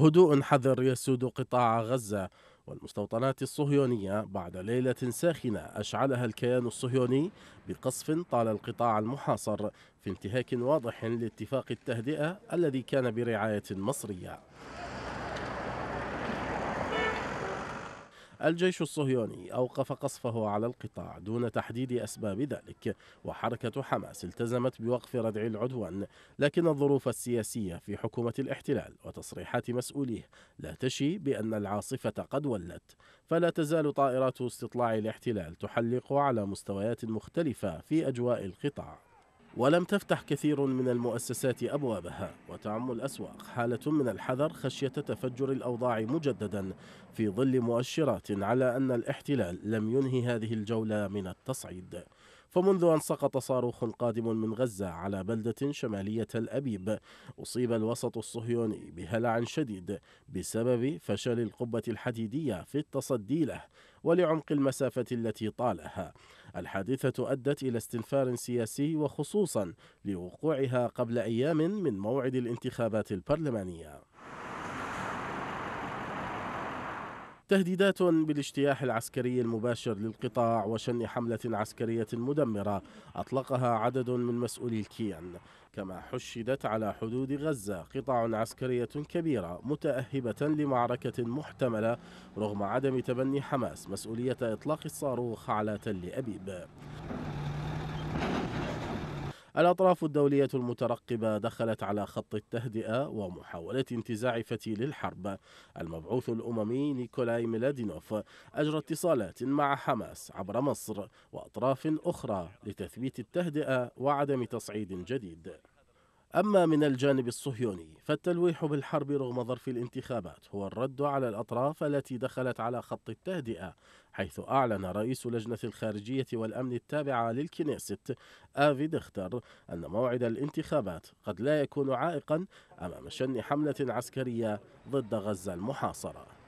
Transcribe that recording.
هدوء حذر يسود قطاع غزة والمستوطنات الصهيونية بعد ليلة ساخنة. أشعلها الكيان الصهيوني بقصف طال القطاع المحاصر في انتهاك واضح لاتفاق التهدئة الذي كان برعاية مصرية. الجيش الصهيوني أوقف قصفه على القطاع دون تحديد أسباب ذلك وحركة حماس التزمت بوقف ردع العدوان لكن الظروف السياسية في حكومة الاحتلال وتصريحات مسؤوليه لا تشي بأن العاصفة قد ولت فلا تزال طائرات استطلاع الاحتلال تحلق على مستويات مختلفة في أجواء القطاع. ولم تفتح كثير من المؤسسات أبوابها وتعم الأسواق حالة من الحذر خشية تفجر الأوضاع مجددا في ظل مؤشرات على أن الاحتلال لم ينهي هذه الجولة من التصعيد. فمنذ أن سقط صاروخ قادم من غزة على بلدة شمالية الأبيب أصيب الوسط الصهيوني بهلع شديد بسبب فشل القبة الحديدية في التصدي له ولعمق المسافة التي طالها. الحادثة أدت إلى استنفار سياسي وخصوصا لوقوعها قبل أيام من موعد الانتخابات البرلمانية. تهديدات بالاجتياح العسكري المباشر للقطاع وشن حملة عسكرية مدمرة أطلقها عدد من مسؤولي الكيان. كما حشدت على حدود غزة قطع عسكرية كبيرة متأهبة لمعركة محتملة رغم عدم تبني حماس مسؤولية إطلاق الصاروخ على تل أبيب. الأطراف الدولية المترقبة دخلت على خط التهدئة ومحاولة انتزاع فتيل الحرب. المبعوث الأممي نيكولاي ميلادينوف أجرى اتصالات مع حماس عبر مصر وأطراف أخرى لتثبيت التهدئة وعدم تصعيد جديد. أما من الجانب الصهيوني فالتلويح بالحرب رغم ظرف الانتخابات هو الرد على الأطراف التي دخلت على خط التهدئة حيث أعلن رئيس لجنة الخارجية والأمن التابعة للكنيست آفي دختر أن موعد الانتخابات قد لا يكون عائقا أمام شن حملة عسكرية ضد غزة المحاصرة.